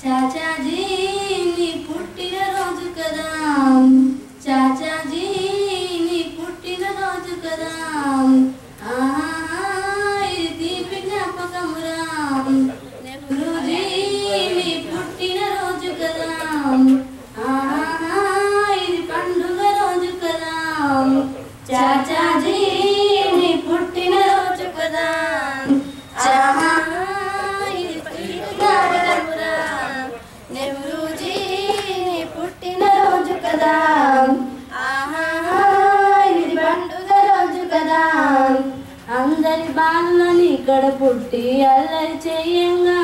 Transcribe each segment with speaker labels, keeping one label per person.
Speaker 1: చాచాజీ నీ పుట్టినరోజు కదా. చాచాజీ నీ పుట్టినరోజు కదా. ఆహా, ఇది తీపి జ్ఞాపకమురా. నెహ్రూజీ నీ పుట్టిన కదా. ఇది పండుగ రోజు కదా. చాచాజీ అందరి ఇక్కడ పుట్టి అల్లరి చెయ్యంగా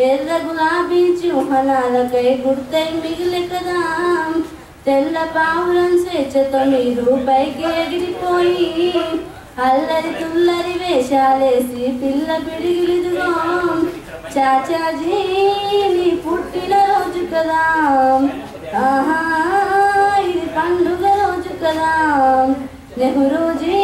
Speaker 1: ఎర్ర గులాబీ సింహనాలకై గుర్తై మిగిలి కదా తెల్ల పావురం స్వేచ్ఛతో మీరు పైకి ఎగిరిపోయి అల్లరి తుల్లరి వేషాలేసి పిల్ల పిడిగిలిదుగో చాచాజీ నీ పుట్టిన రోజు కదా. ఆహా ఇది పండుగ రోజు కదా. నెహ్రూజీ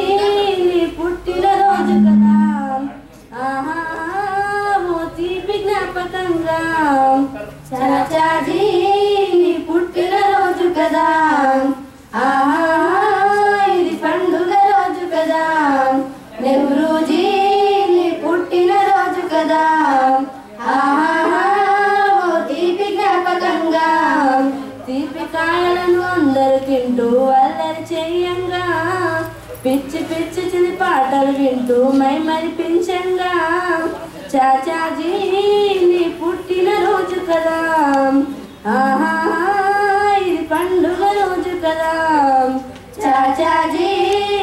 Speaker 1: వింటూ అల్లరి చెయ్యంగా పిచ్చి పిచ్చి చిలి పాటలు వింటూ మై మరిపించంగా చాచాజీ నీ పుట్టిన రోజు కదా. ఆహా ఇది పండుగ రోజు కదా. చాచాజీ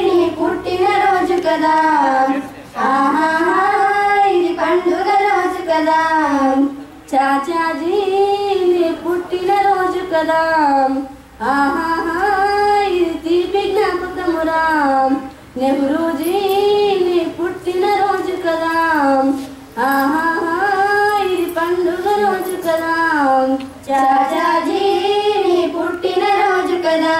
Speaker 1: నీ పుట్టిన రోజు కదా. ఆహా ఇది పండుగ రోజు కదా. చాచాజీ నీ పుట్టిన రోజు కదా. ఆహా కదా నెహ్రూజీ నీ పుట్టినరోజు కదా ఆహా ఇది పండుగ రోజు కదా చాచాజీ నీ పుట్టినరోజు కదా